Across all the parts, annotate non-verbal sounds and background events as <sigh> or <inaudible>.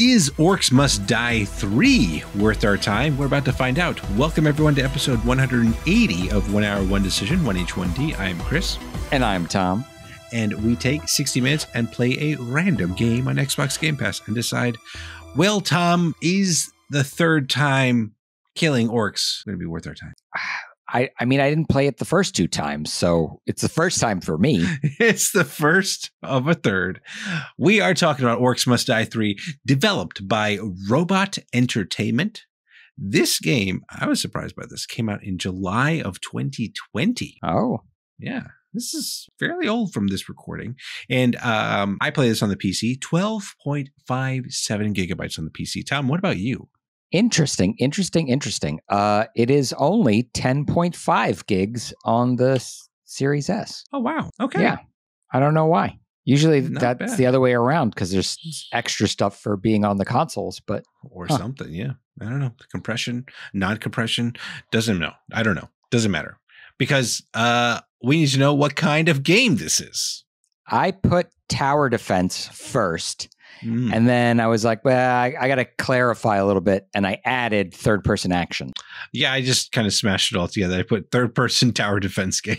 Is Orcs Must Die 3 worth our time? We're about to find out. Welcome, everyone, to episode 180 of One Hour, One Decision, 1H1D. I am Chris. And I'm Tom. And we take 60 minutes and play a random game on Xbox Game Pass and decide, well, Tom, is the third time killing orcs going to be worth our time? <sighs> <sighs> I, I mean, I didn't play it the first two times, so it's the first time for me. <laughs> it's the first of a third. We are talking about Orcs Must Die 3, developed by Robot Entertainment. This game, I was surprised by this, came out in July of 2020. Oh. Yeah. This is fairly old from this recording. And um, I play this on the PC, 12.57 gigabytes on the PC. Tom, what about you? Interesting, interesting, interesting. Uh, it is only 10.5 gigs on the Series S. Oh, wow. Okay. Yeah. I don't know why. Usually Not that's bad. the other way around because there's extra stuff for being on the consoles, but or huh. something. Yeah. I don't know. Compression, non compression, doesn't know. I don't know. Doesn't matter because uh, we need to know what kind of game this is. I put tower defense first Mm. And then I was like, well, I, I got to clarify a little bit. And I added third person action. Yeah, I just kind of smashed it all together. I put third person <laughs> tower defense <laughs> game.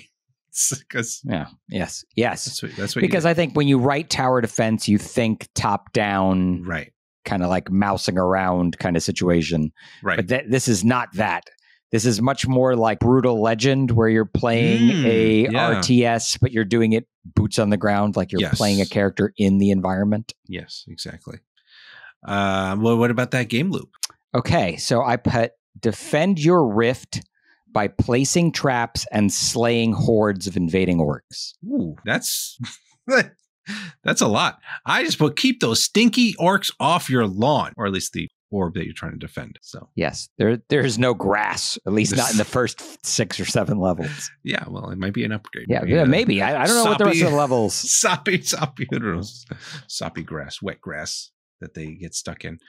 Because yeah, yes, yes, that's what, that's what because I think when you write tower defense, you think top down, right? Kind of like mousing around kind of situation, right? But th- this is not that. This is much more like Brutal Legend, where you're playing mm, a yeah. RTS, but you're doing it boots on the ground, like you're yes. playing a character in the environment. Yes, exactly. Uh, well, what about that game loop? Okay, so I put defend your rift by placing traps and slaying hordes of invading orcs. Ooh, that's <laughs> that's a lot. I just put keep those stinky orcs off your lawn, or at least the orb that you're trying to defend. So yes, there there's no grass, at least not in the <laughs> first six or seven levels. Yeah, well, it might be an upgrade. Yeah, maybe. yeah, maybe. I, I, don't know soppy, what the rest of the levels. <laughs> Soppy, soppy, soppy grass, wet grass that they get stuck in.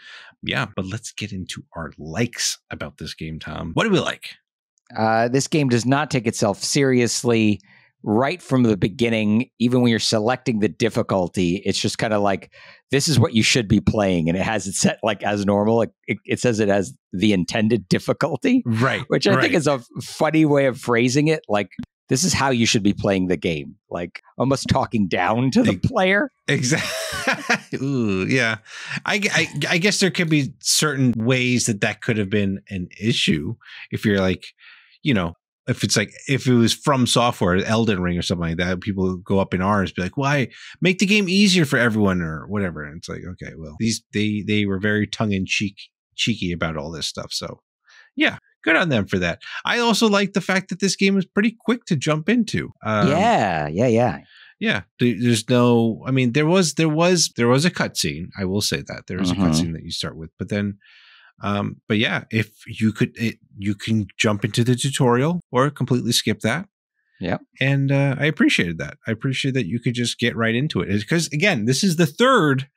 Yeah, but let's get into our likes about this game, Tom. What do we like? Uh, this game does not take itself seriously right from the beginning, even when you're selecting the difficulty, it's just kind of like this is what you should be playing, and it has it set like as normal. Like it, it says it has the intended difficulty, right? Which I right. think is a funny way of phrasing it. Like this is how you should be playing the game, like almost talking down to the player. Exactly. <laughs> Ooh, yeah. I, I, I guess there could be certain ways that that could have been an issue if you're like, you know, if it's like if it was from software elden ring or something like that people go up in arms be like why? Make the game easier for everyone or whatever. And it's like okay well these they they were very tongue-in-cheek cheeky about all this stuff. So yeah good on them for that. I also like the fact that this game was pretty quick to jump into. Um, yeah yeah yeah. yeah there's no i mean there was there was there was a cutscene i will say that. There was mm-hmm. a cutscene that you start with but then um, but yeah, if you could, it, you can jump into the tutorial or completely skip that. Yeah. And uh, I appreciated that. I appreciate that you could just get right into it. Because again, this is the third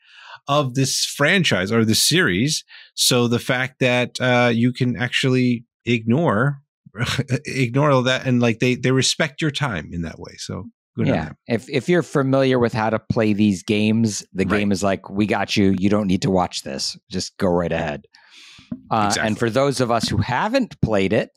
of this franchise or this series. So the fact that uh, you can actually ignore <laughs> ignore all that and like they they respect your time in that way. So yeah. If if you're familiar with how to play these games, the right. game is like, we got you. You don't need to watch this. Just go right ahead. Uh, exactly. And for those of us who haven't played it,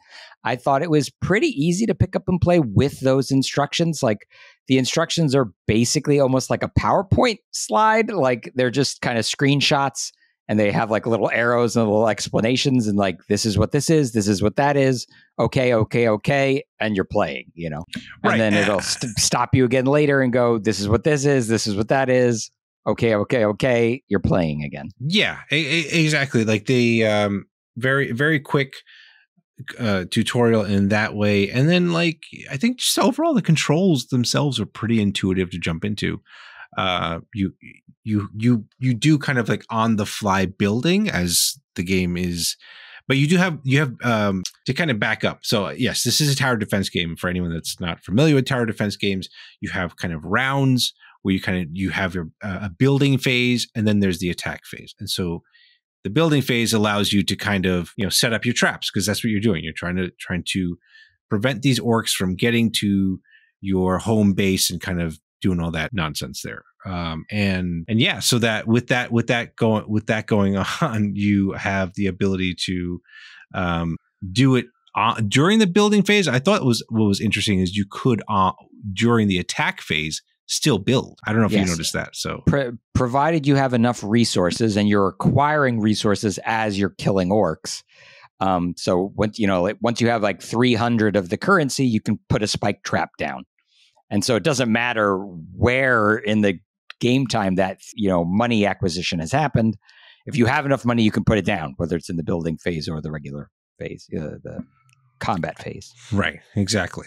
I thought it was pretty easy to pick up and play with those instructions. Like the instructions are basically almost like a PowerPoint slide. Like they're just kind of screenshots and they have like little arrows and little explanations and like this is what this is, this is what that is. Okay, okay, okay, and you're playing, you know. And right. then it'll st- stop you again later and go, this is what this is, this is what that is okay, okay, okay, you're playing again. Yeah, exactly. Like the um, very, very quick uh, tutorial in that way. And then, like, I think just overall, the controls themselves are pretty intuitive to jump into. Uh, you, you, you, you do kind of like on the fly building as the game is but you do have you have um, to kind of back up. So yes, this is a tower defense game. For anyone that's not familiar with tower defense games, you have kind of rounds where you kind of you have your uh, a building phase and then there's the attack phase. And so the building phase allows you to kind of you know set up your traps because that's what you're doing. You're trying to trying to prevent these orcs from getting to your home base and kind of doing all that nonsense there. Um, and and yeah, so that with that with that going with that going <laughs> on, you have the ability to um, do it uh, during the building phase. I thought was what was interesting is you could uh, during the attack phase still build. I don't know if yes. you noticed that. So, Pro- provided you have enough resources and you're acquiring resources as you're killing orcs. Um, so once you know, once you have like 300 of the currency, you can put a spike trap down, and so it doesn't matter where in the game time that you know money acquisition has happened. If you have enough money, you can put it down, whether it's in the building phase or the regular phase, uh, the combat phase. Right. Exactly.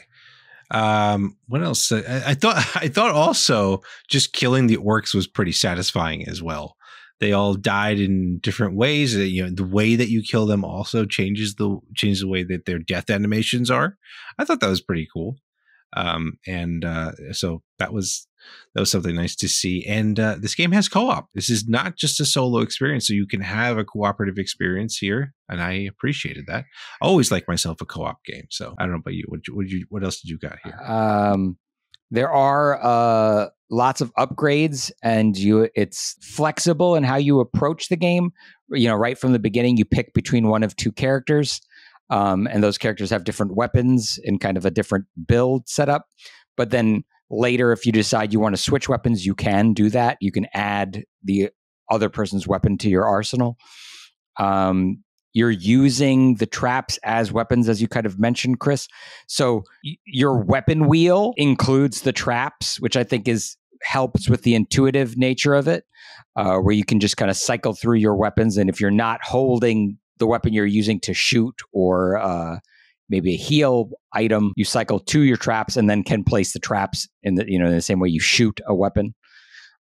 Um, what else? I, I, thought <laughs> I thought also just killing the orcs was pretty satisfying as well. They all died in different ways. You know, the way that you kill them also changes the changes the way that their death animations are. I thought that was pretty cool. Um, and uh, so that was that was something nice to see. And uh, this game has co-op. This is not just a solo experience, so you can have a cooperative experience here, and I appreciated that. I always like myself a co-op game. So I don't know about you. What what, you, what else did you got here? Um, there are uh, lots of upgrades, and you it's flexible in how you approach the game. You know, right from the beginning, you pick between one of two characters. Um, and those characters have different weapons and kind of a different build setup. But then later, if you decide you want to switch weapons, you can do that. You can add the other person's weapon to your arsenal. Um, you're using the traps as weapons, as you kind of mentioned, Chris. So y- your weapon wheel includes the traps, which I think is helps with the intuitive nature of it, uh, where you can just kind of cycle through your weapons, and if you're not holding the weapon you're using to shoot or uh, maybe a heal item, you cycle to your traps and then can place the traps in the you know in the same way you shoot a weapon.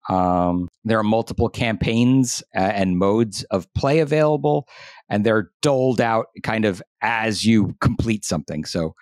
Um, there are multiple campaigns uh, and modes of play available, and they're doled out kind of as you complete something. So,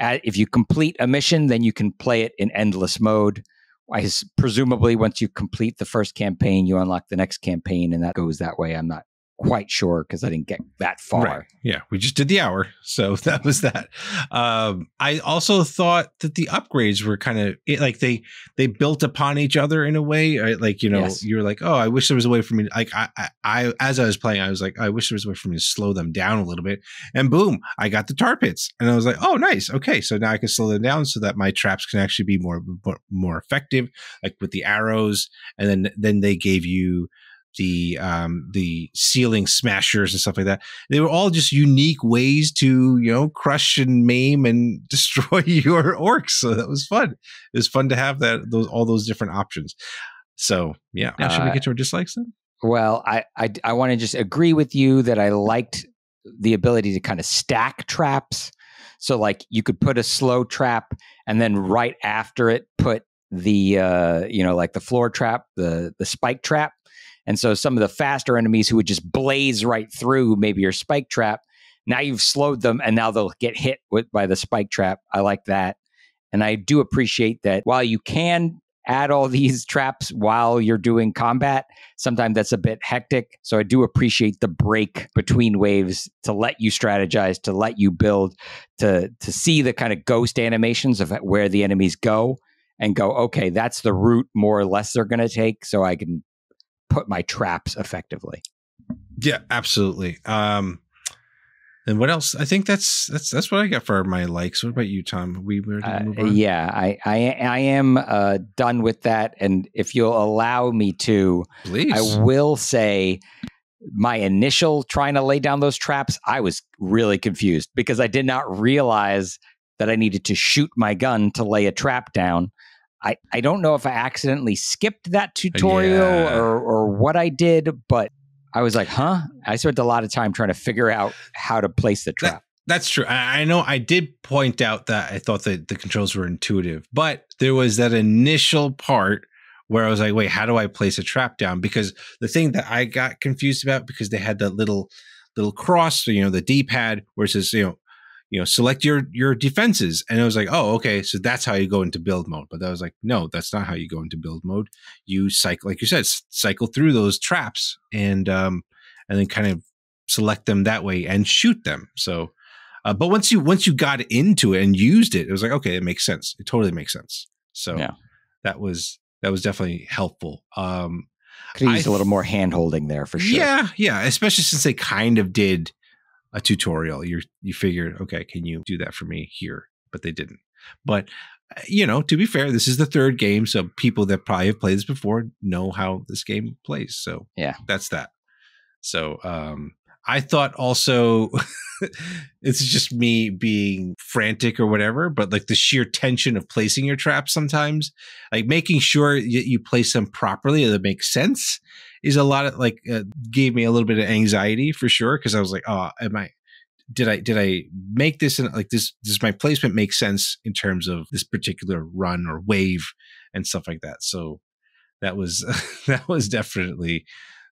uh, if you complete a mission, then you can play it in endless mode. I, presumably, once you complete the first campaign, you unlock the next campaign, and that goes that way. I'm not quite sure because I didn't get that far. Right. Yeah, we just did the hour, so <laughs> that was that. Um, I also thought that the upgrades were kind of like they they built upon each other in a way. Like you know, yes. you're like, oh, I wish there was a way for me. Like I, I, I, as I was playing, I was like, I wish there was a way for me to slow them down a little bit. And boom, I got the tar pits, and I was like, oh, nice. Okay, so now I can slow them down so that my traps can actually be more more, more effective, like with the arrows. And then then they gave you the um, the ceiling smashers and stuff like that. They were all just unique ways to you know crush and maim and <laughs> destroy your orcs. So that was fun. It was fun to have that those all those different options. So yeah, uh, should we get to our dislikes then? Well, I I, I want to just agree with you that I liked the ability to kind of stack traps. So like you could put a slow trap and then right after it put the uh you know like the floor trap the the spike trap and so some of the faster enemies who would just blaze right through maybe your spike trap, now you've slowed them and now they'll get hit with, by the spike trap. I like that. And I do appreciate that while you can add all <laughs> these traps while you're doing combat, sometimes that's a bit hectic. So I do appreciate the break between waves to let you strategize, to let you build, to to see the kind of ghost animations of where the enemies go and go, okay, that's the route more or less they're going to take. So I can put my traps effectively. Yeah, absolutely. Um, and what else? I think that's that's that's what I got for my likes. What about you, Tom? We were uh, yeah, I I I am uh, done with that. And if you'll allow me to, please, I will say my initial trying to lay down those traps, I was really confused because I did not realize that I needed to shoot my gun to lay a trap down. I, I don't know if I accidentally skipped that tutorial yeah. or, or what I did, but I was like, huh? I spent a lot of time trying to figure out how to place the trap. That, that's true. I, I know I did point out that I thought that the controls were intuitive, but there was that initial part where I was like, wait, how do I place a trap down? Because the thing that I got confused about because they had that little little cross, you know, the D pad where it says, you know, you know, select your your defenses. And I was like, oh, okay, so that's how you go into build mode. But I was like, no, that's not how you go into build mode. You cycle, like you said, cycle through those traps and um and then kind of select them that way and shoot them. So, uh, but once you once you got into it and used it, it was like, okay, it makes sense. It totally makes sense. So yeah. that was that was definitely helpful. Um, Could use a little more hand holding there for sure. Yeah, yeah, especially since they kind of did a tutorial. You you figured, okay, can you do that for me here? But they didn't. But uh, you know, to be fair, this is the third game, so people that probably have played this before know how this game plays. So yeah, that's that. So um, I thought also <laughs> it's just me being frantic or whatever, but like the sheer tension of placing your traps sometimes, like making sure you, you place them properly that makes sense is a lot of like uh, gave me a little bit of anxiety for sure because I was like, oh, am I did I did I make this in like this does my placement make sense in terms of this particular run or wave and stuff like that. So that was <laughs> that was definitely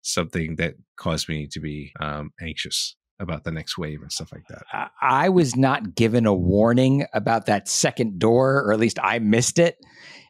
something that caused me to be um, anxious about the next wave and stuff like that. I was not given a warning about that second door, or at least I missed it.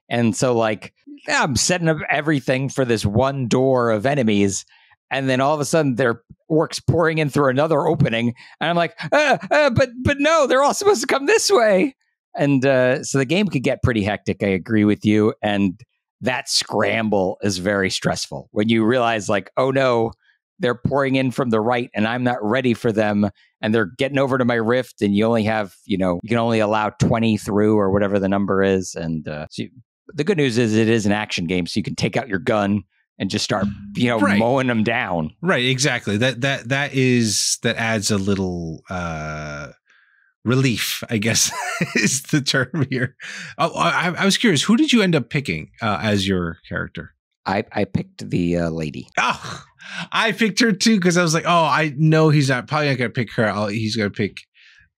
And so, like, I'm setting up everything for this one door of enemies. And then all of a sudden, their orcs pouring in through another opening. And I'm like, uh, uh, but but no, they're all supposed to come this way. And uh, so the game could get pretty hectic. I agree with you. And that scramble is very stressful when you realize, like, oh no, they're pouring in from the right and I'm not ready for them and they're getting over to my rift and you only have, you know, you can only allow 20 through or whatever the number is. And uh, so you, the good news is it is an action game. So you can take out your gun and just start, you know, right. mowing them down. Right. Exactly. That, that, that is, that adds a little, uh, relief, I guess <laughs> is the term here. Oh, I, I, was curious, who did you end up picking uh, as your character? I, I picked the uh, lady. Oh, I picked her too because I was like, oh, I know he's not probably not gonna pick her. I'll, he's gonna pick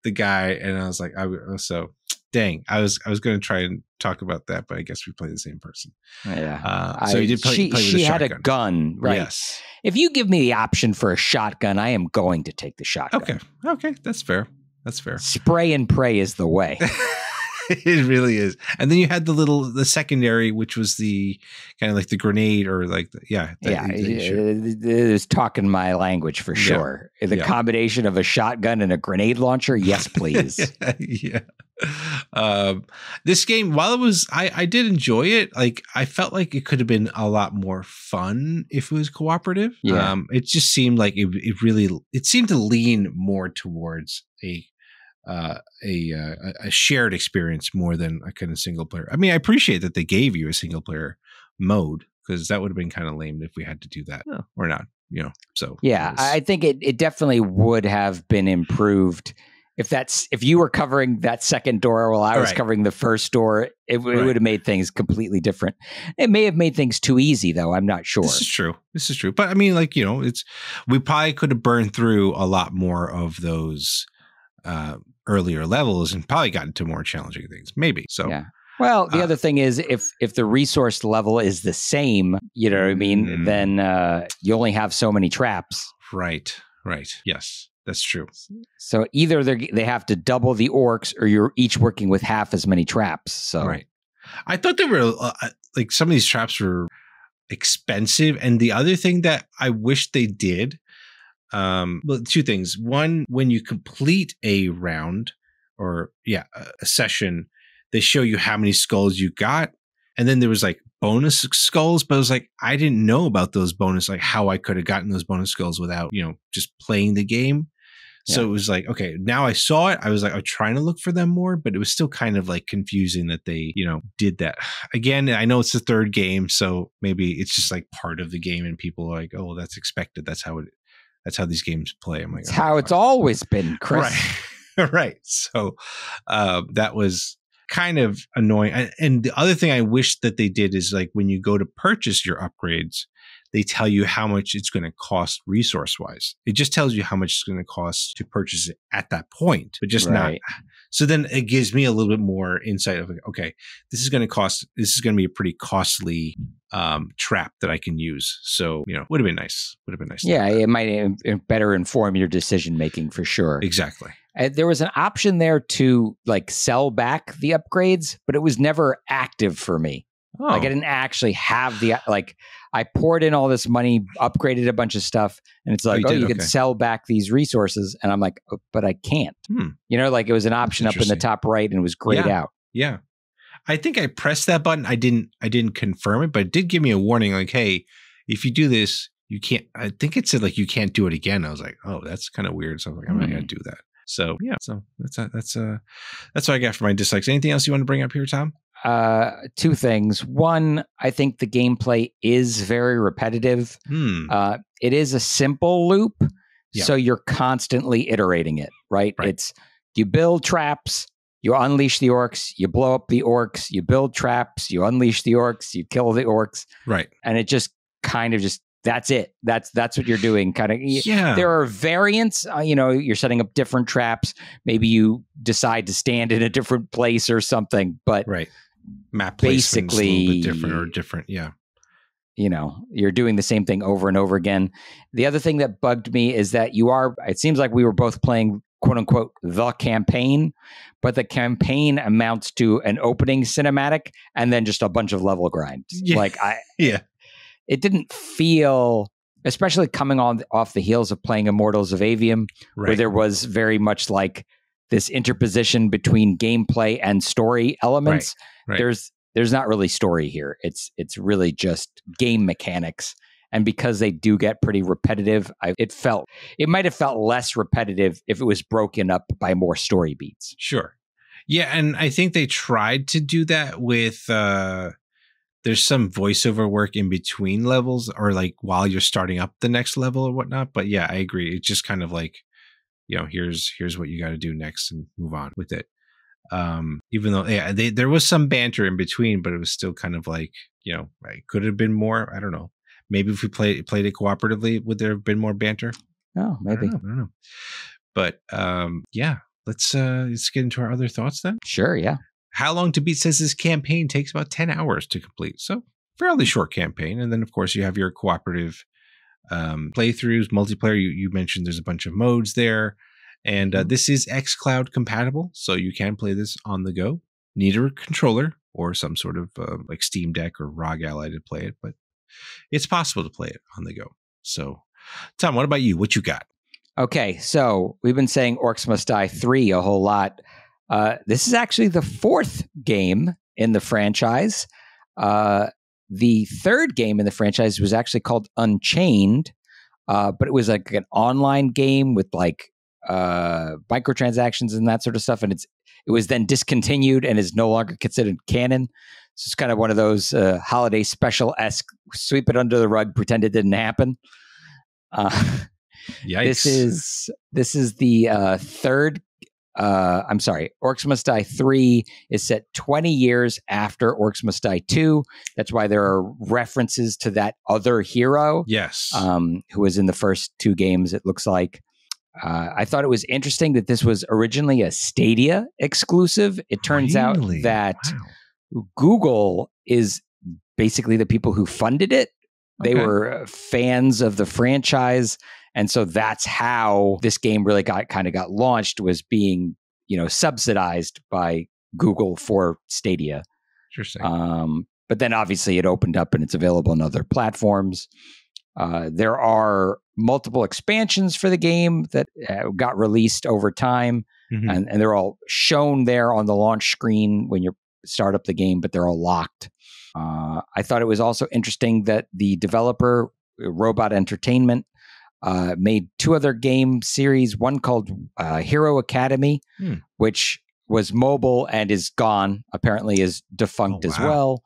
the guy, and I was like, I so dang, I was I was gonna try and talk about that, but I guess we play the same person. Yeah. Uh, so I, you did play. She, play she a had shotgun. a gun, right? Yes. If you give me the option for a shotgun, I am going to take the shotgun. Okay. Okay, that's fair. That's fair. Spray and pray is the way. <laughs> it really is. And then you had the little the secondary, which was the kind of like the grenade or like the, yeah, the, yeah, it, it is talking my language for sure. Yeah. The yeah. combination of a shotgun and a grenade launcher, yes, <laughs> please. yeah. Um, this game, while it was, I I did enjoy it. Like I felt like it could have been a lot more fun if it was cooperative. Yeah. Um, it just seemed like it it really it seemed to lean more towards a uh, a, uh, a shared experience more than a kind of single player. I mean, I appreciate that they gave you a single player mode because that would have been kind of lame if we had to do that oh. or not. You know, so yeah, was, I think it it definitely would have been improved if that's if you were covering that second door while I was right. covering the first door, it, it right. would have made things completely different. It may have made things too easy, though. I'm not sure. This is true. This is true. But I mean, like you know, it's we probably could have burned through a lot more of those uh, earlier levels and probably gotten to more challenging things. Maybe. So yeah. Well, the uh, other thing is if if the resource level is the same, you know what I mean, mm, then uh, you only have so many traps. Right. Right. Yes. That's true. So either they they have to double the orcs, or you're each working with half as many traps. So right. I thought they were uh, like some of these traps were expensive, and the other thing that I wish they did um well two things one when you complete a round or yeah a session they show you how many skulls you got and then there was like bonus skulls but i was like i didn't know about those bonus like how i could have gotten those bonus skulls without you know just playing the game so yeah. it was like okay now i saw it i was like i'm trying to look for them more but it was still kind of like confusing that they you know did that <sighs> again i know it's the third game so maybe it's just like part of the game and people are like oh that's expected that's how it that's how these games play. I'm like, oh, how it's always been, <laughs> Chris. Right. <laughs> right. So uh, that was kind of annoying. And the other thing I wish that they did is like when you go to purchase your upgrades, they tell you how much it's going to cost resource wise. It just tells you how much it's going to cost to purchase it at that point, but just right. not. So then it gives me a little bit more insight of okay, this is going to cost. This is going to be a pretty costly um, trap that I can use. So you know, would have been nice. Would have been nice. Yeah, it might better inform your decision making for sure. Exactly. Uh, there was an option there to like sell back the upgrades, but it was never active for me. Oh. Like I didn't actually have the like I poured in all this money, upgraded a bunch of stuff, and it's like, oh, you, oh, you okay. can sell back these resources, and I'm like, oh, but I can't. Hmm. You know, like it was an option up in the top right, and it was grayed yeah. out. Yeah, I think I pressed that button. I didn't. I didn't confirm it, but it did give me a warning, like, "Hey, if you do this, you can't." I think it said like you can't do it again. I was like, "Oh, that's kind of weird." So I'm like, "I'm not gonna mm. do that." So yeah, so that's uh, that's uh that's what I got for my dislikes. Anything else you want to bring up here, Tom? Uh, two things. One, I think the gameplay is very repetitive. Hmm. Uh, it is a simple loop, yeah. so you're constantly iterating it. Right? right? It's you build traps, you unleash the orcs, you blow up the orcs, you build traps, you unleash the orcs, you kill the orcs. Right. And it just kind of just that's it. That's that's what you're doing. Kind of. Yeah. There are variants. Uh, you know, you're setting up different traps. Maybe you decide to stand in a different place or something. But right. Map basically different or different. Yeah. You know, you're doing the same thing over and over again. The other thing that bugged me is that you are. It seems like we were both playing quote unquote the campaign, but the campaign amounts to an opening cinematic and then just a bunch of level grinds. Yeah. Like I <laughs> yeah. It didn't feel especially coming on off the heels of playing Immortals of Aveum, right. where there was very much like this interposition between gameplay and story elements. Right. Right. There's there's not really story here. It's it's really just game mechanics and because they do get pretty repetitive I, it felt it might have felt less repetitive if it was broken up by more story beats sure yeah and i think they tried to do that with uh there's some voiceover work in between levels or like while you're starting up the next level or whatnot but yeah i agree it's just kind of like you know here's here's what you got to do next and move on with it um even though yeah they, there was some banter in between but it was still kind of like you know right could have been more i don't know Maybe if we played played it cooperatively, would there have been more banter? Oh, maybe. I don't know. I don't know. But um, yeah, let's uh, let's get into our other thoughts then. Sure. Yeah. How long to beat says this campaign takes about ten hours to complete, so fairly short campaign. And then of course you have your cooperative um, playthroughs, multiplayer. You you mentioned there's a bunch of modes there, and uh, mm-hmm. this is XCloud compatible, so you can play this on the go. Need a controller or some sort of uh, like Steam Deck or ROG Ally to play it, but it's possible to play it on the go. So, Tom, what about you? What you got? Okay, so we've been saying Orcs Must Die 3 a whole lot. Uh, this is actually the fourth game in the franchise. Uh, the third game in the franchise was actually called Unchained, uh, but it was like an online game with like uh, microtransactions and that sort of stuff. And it's it was then discontinued and is no longer considered canon. So it's kind of one of those uh, holiday special esque sweep it under the rug, pretend it didn't happen. Uh, <laughs> Yikes. This is this is the uh, third. Uh, I'm sorry. Orcs Must Die three is set 20 years after Orcs Must Die two. That's why there are references to that other hero. Yes, um, who was in the first two games. It looks like. Uh, I thought it was interesting that this was originally a Stadia exclusive. It turns really? out that wow. Google is basically the people who funded it. They okay. were fans of the franchise. And so that's how this game really got kind of got launched was being, you know, subsidized by Google for Stadia. Interesting. Um, but then obviously it opened up and it's available on other platforms. Uh, there are multiple expansions for the game that uh, got released over time, mm-hmm. and, and they're all shown there on the launch screen when you're start up the game, but they're all locked. Uh, I thought it was also interesting that the developer, uh, Robot Entertainment, uh, made two other game series. One called uh, Hero Academy, hmm. which was mobile and is gone. Apparently, is defunct oh, wow. as well.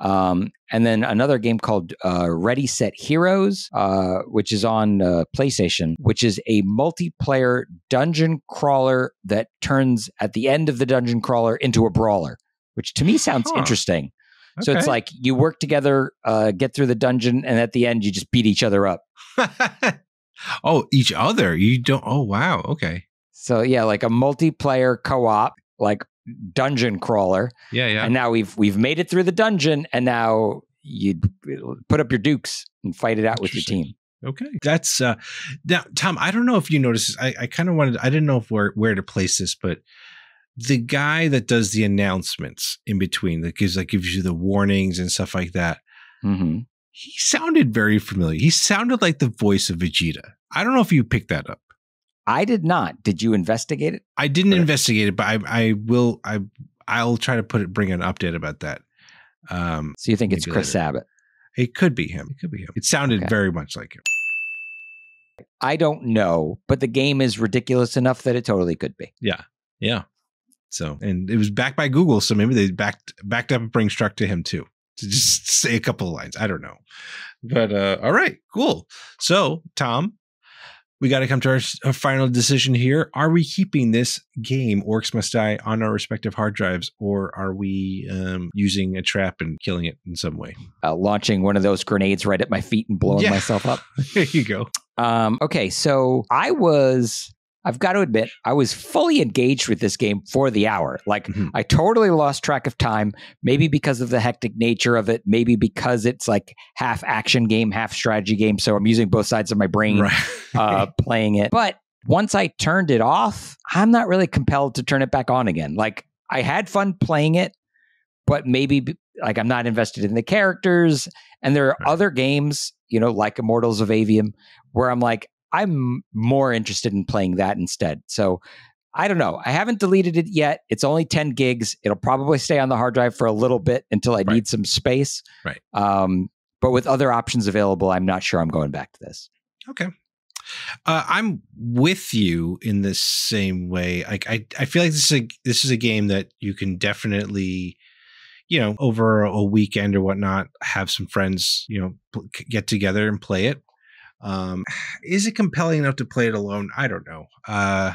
Um, and then another game called uh, Ready Set Heroes, uh, which is on uh, PlayStation, which is a multiplayer dungeon crawler that turns at the end of the dungeon crawler into a brawler which to me sounds huh. interesting. Okay. So it's like you work together, uh, get through the dungeon, and at the end you just beat each other up. <laughs> oh, each other? You don't? Oh, wow. Okay. So yeah, like a multiplayer co-op, like dungeon crawler. Yeah, yeah. And now we've we've made it through the dungeon, and now you put up your dukes and fight it out with your team. Okay, that's uh now Tom. I don't know if you noticed. I, I kind of wanted. I didn't know if where where to place this, but the guy that does the announcements in between that gives that gives you the warnings and stuff like that. Mm-hmm. He sounded very familiar. He sounded like the voice of Vegeta. I don't know if you picked that up. I did not. Did you investigate it? I didn't investigate it, but I, I will. I I'll try to put it, bring an update about that. Um, so you think it's Chris later. Sabat? It could be him. It could be him. It sounded okay. very much like him. I don't know, but the game is ridiculous enough that it totally could be. Yeah. Yeah. So, and it was backed by Google, so maybe they backed backed up a Brinks truck to him too to just <laughs> say a couple of lines. I don't know, but uh, all right, cool. So, Tom, we got to come to our, our, final decision here. Are we keeping this game, Orcs Must Die, on our respective hard drives, or are we um, using a trap and killing it in some way? Uh, launching one of those grenades right at my feet and blowing yeah. myself up. <laughs> there you go. Um, okay, so I was I've got to admit, I was fully engaged with this game for the hour. Like, mm-hmm. I totally lost track of time, maybe because of the hectic nature of it, maybe because it's like half action game, half strategy game. So I'm using both sides of my brain right. uh, <laughs> playing it. But once I turned it off, I'm not really compelled to turn it back on again. Like, I had fun playing it, but maybe like I'm not invested in the characters. And there are right. other games, you know, like Immortals of Aveum, where I'm like, I'm more interested in playing that instead. So I don't know. I haven't deleted it yet. It's only 10 gigs. It'll probably stay on the hard drive for a little bit until I right. need some space. Right. Um, but with other options available, I'm not sure I'm going back to this. Okay. Uh, I'm with you in the same way. Like I, I feel like this is a this is a game that you can definitely, you know, over a weekend or whatnot, have some friends, you know, get together and play it. Um, is it compelling enough to play it alone? I don't know. Uh,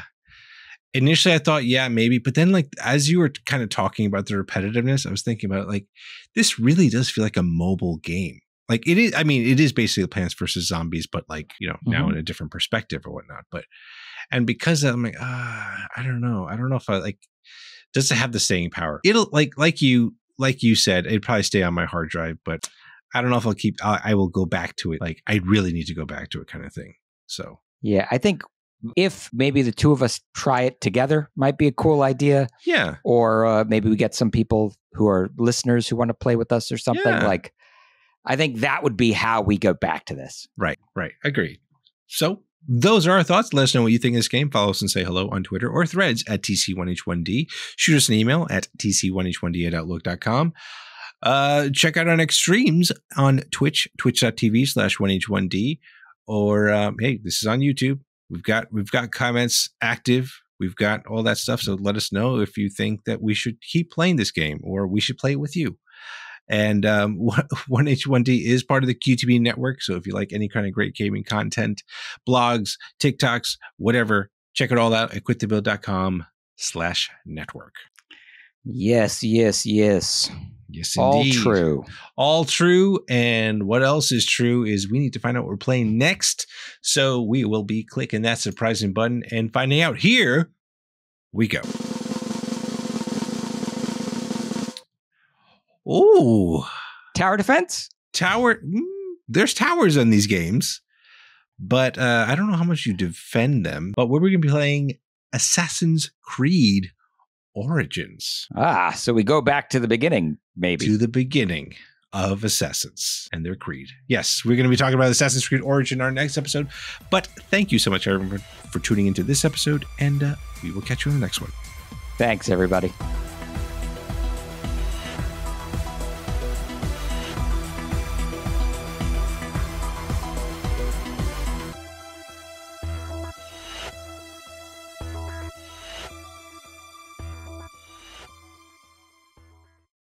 initially, I thought, yeah, maybe, but then, like, as you were kind of talking about the repetitiveness, I was thinking about it, like, this really does feel like a mobile game. Like it is, I mean, it is basically Plants versus Zombies, but like you know mm-hmm. now in a different perspective or whatnot. But and because I'm like, ah, I don't know, I don't know if I like. Does it have the staying power? It'll like like you like you said, it'd probably stay on my hard drive, but I don't know if I'll keep. I, I will go back to it. Like I really need to go back to it, kind of thing. So yeah, I think if maybe the two of us try it together might be a cool idea. Yeah. Or uh, maybe we get some people who are listeners who want to play with us or something. Yeah. Like, I think that would be how we go back to this. Right. Right. Agreed. So those are our thoughts. Let us know what you think of this game. Follow us and say hello on Twitter or threads at TC1H1D. Shoot us an email at TC1H1D at Outlook.com. Uh, check out our next streams on Twitch, twitch.tv slash 1H1D. Or um, hey, this is on YouTube. We've got we've got comments active. We've got all that stuff. So let us know if you think that we should keep playing this game or we should play it with you. And um, <laughs> 1H1D is part of the QTB network. So if you like any kind of great gaming content, blogs, TikToks, whatever, check it all out at quitthebuild.com slash network. Yes, yes, yes. Yes, All true. All true. And what else is true is we need to find out what we're playing next. So we will be clicking that surprising button and finding out. Here we go. Oh, tower defense. Tower. Mm, there's towers in these games, but uh, I don't know how much you defend them. But we're going to be playing Assassin's Creed Origins. Ah, so we go back to the beginning, maybe. To the beginning of Assassins and their creed. Yes, we're going to be talking about Assassin's Creed Origin in our next episode. But thank you so much, everyone, for tuning into this episode, and uh, we will catch you in the next one. Thanks, everybody.